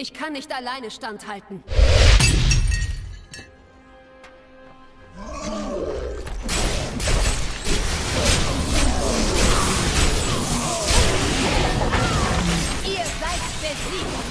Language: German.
Ich kann nicht alleine standhalten. Ihr seid besiegt!